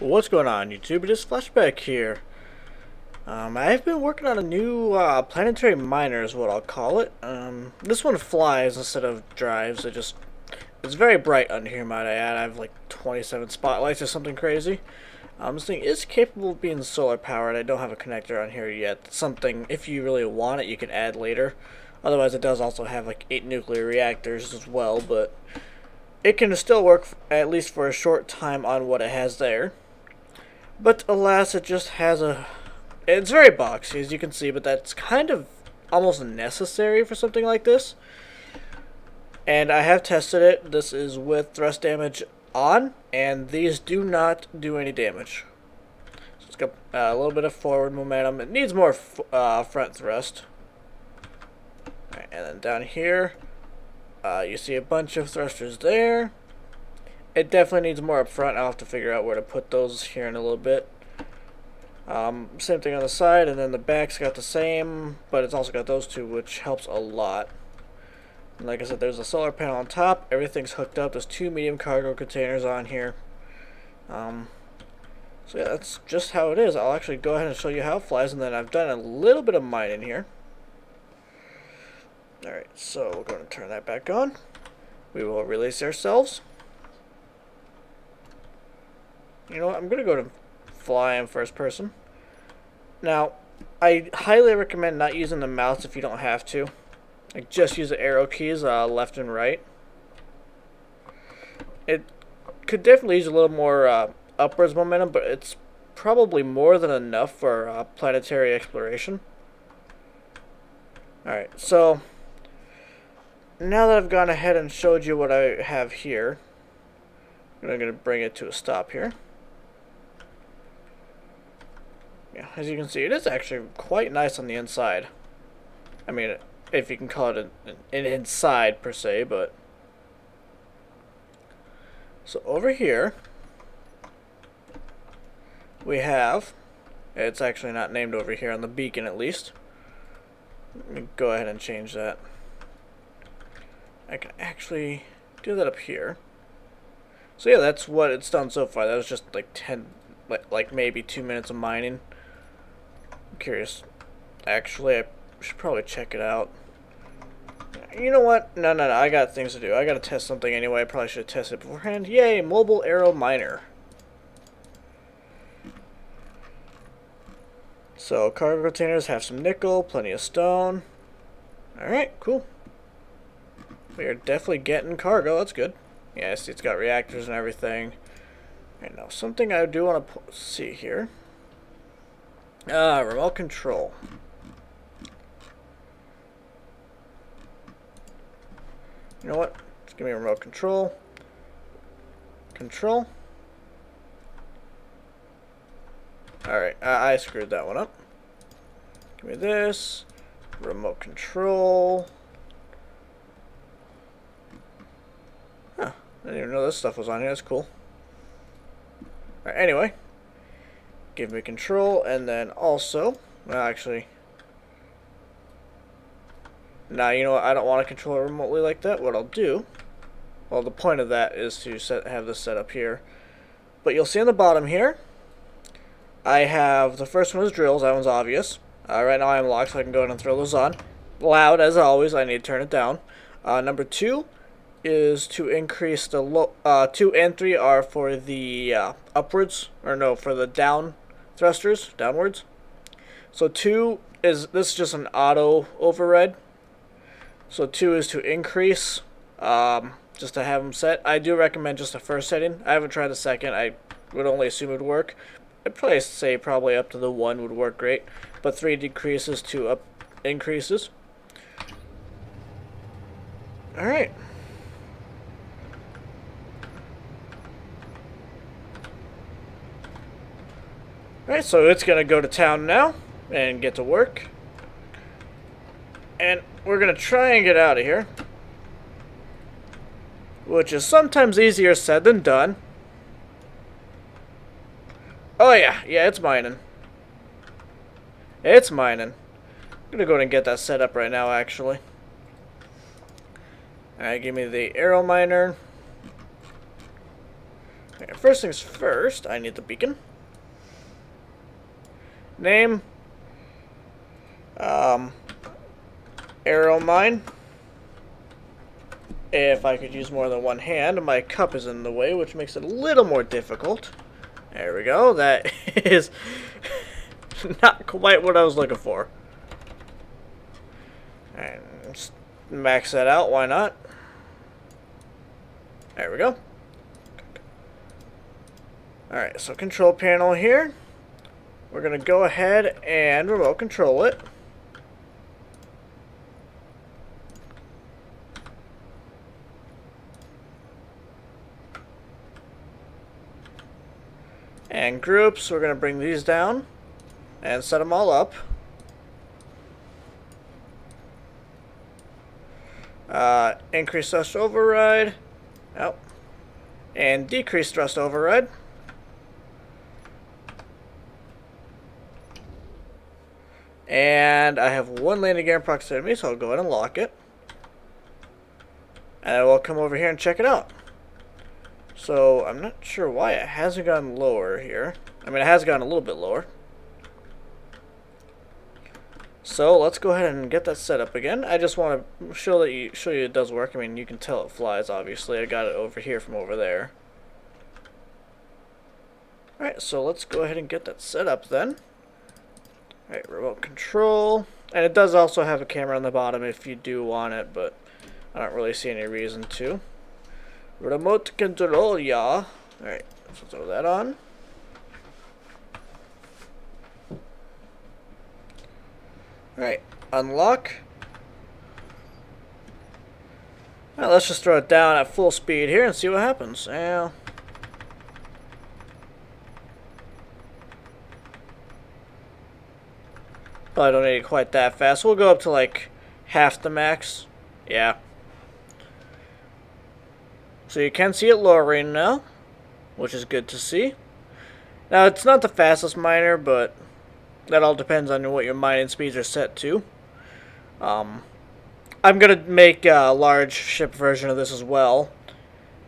What's going on YouTube? It is Flashback here. Um, I've been working on a new uh, planetary miner is what I'll call it. Um, this one flies instead of drives. It just it's very bright under here, might I add. I have like 27 spotlights or something crazy. Um, this thing is capable of being solar powered. I don't have a connector on here yet. something, if you really want it, you can add later. Otherwise, it does also have like eight nuclear reactors as well, but it can still work at least for a short time on what it has there. But alas, it just has a... It's very boxy, as you can see, but that's kind of almost necessary for something like this. And I have tested it. This is with thrust damage on, and these do not do any damage. So it's got uh, a little bit of forward momentum. It needs more uh, front thrust. Right, and then down here, uh, you see a bunch of thrusters there. It definitely needs more up front. I'll have to figure out where to put those here in a little bit. Um, same thing on the side, and then the back's got the same, but it's also got those two, which helps a lot. And like I said, there's a solar panel on top. Everything's hooked up. There's two medium cargo containers on here. Um, so yeah, that's just how it is. I'll actually go ahead and show you how it flies, and then I've done a little bit of mining here. Alright, so we're going to turn that back on. We will release ourselves. You know what? I'm going to go to fly in first person. Now, I highly recommend not using the mouse if you don't have to. Like, just use the arrow keys uh, left and right. It could definitely use a little more uh, upwards momentum, but it's probably more than enough for uh, planetary exploration. Alright, so now that I've gone ahead and showed you what I have here, I'm going to bring it to a stop here. Yeah, as you can see, it is actually quite nice on the inside. I mean, if you can call it an, an inside per se, but... So over here, we have, it's actually not named over here on the beacon at least. Let me go ahead and change that. I can actually do that up here. So yeah, that's what it's done so far. That was just like 10, like, like maybe two minutes of mining curious. Actually, I should probably check it out. You know what? No, no, no. I got things to do. I got to test something anyway. I probably should test it beforehand. Yay, mobile Aero miner. So, cargo containers have some nickel, plenty of stone. Alright, cool. We are definitely getting cargo. That's good. Yes, it's got reactors and everything. And now, something I do want to see here. Ah, remote control. You know what? Just give me remote control. Control. Alright, I, I screwed that one up. Give me this. Remote control. Huh. I didn't even know this stuff was on here. That's cool. Alright, anyway give me control, and then also, well, actually, now you know what, I don't want to control it remotely like that. What I'll do, well, the point of that is to set, have this set up here. But you'll see on the bottom here, I have, the first one is drills, that one's obvious. Uh, right now I'm locked, so I can go ahead and throw those on. Loud, as always, I need to turn it down. Uh, number two is to increase the low, uh, two and three are for the uh, upwards, or no, for the down thrusters downwards. So 2 is, this is just an auto override. So 2 is to increase, um, just to have them set. I do recommend just the first setting. I haven't tried the second. I would only assume it would work. I'd probably say probably up to the 1 would work great. But 3 decreases to up increases. Alright. Alright, so it's going to go to town now and get to work. And we're going to try and get out of here. Which is sometimes easier said than done. Oh yeah, yeah, it's mining. It's mining. I'm gonna go ahead and get that set up right now, actually. Alright, give me the Aero miner. first things first, I need the beacon. Name. Um, Aero mine. If I could use more than one hand, my cup is in the way, which makes it a little more difficult. There we go. That is not quite what I was looking for. And max that out, why not? There we go. Alright, so control panel here. We're going to go ahead and remote control it. And groups, we're going to bring these down and set them all up. Uh, increase thrust override. Oh. And decrease thrust override. And I have one landing gear in proximity, so I'll go ahead and lock it. And I will come over here and check it out. So, I'm not sure why it hasn't gone lower here. I mean, it has gone a little bit lower. So, let's go ahead and get that set up again. I just want to show that you show you it does work. I mean, you can tell it flies, obviously. I got it over here from over there. Alright, so let's go ahead and get that set up then. Alright, remote control. And it does also have a camera on the bottom if you do want it, but I don't really see any reason to. Remote control, yeah. Alright, so throw that on. Alright, unlock. Alright, let's just throw it down at full speed here and see what happens. Yeah. Probably don't need it quite that fast. We'll go up to like half the max. Yeah. So you can see it lowering now, which is good to see. Now, it's not the fastest miner, but that all depends on what your mining speeds are set to. Um, I'm going to make a large ship version of this as well.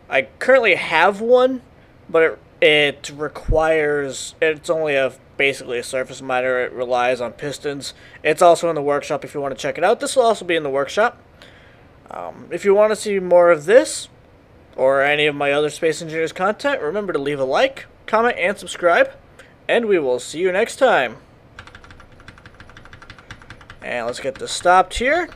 I currently have one, but it, it requires, it's only a basically a surface miner. It relies on pistons. It's also in the workshop if you want to check it out. This will also be in the workshop. Um, if you want to see more of this, or any of my other Space Engineers content, remember to leave a like, comment, and subscribe. And we will see you next time. And let's get this stopped here.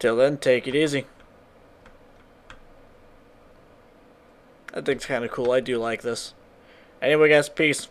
Till then, take it easy. I think it's kind of cool. I do like this. Anyway, guys, peace.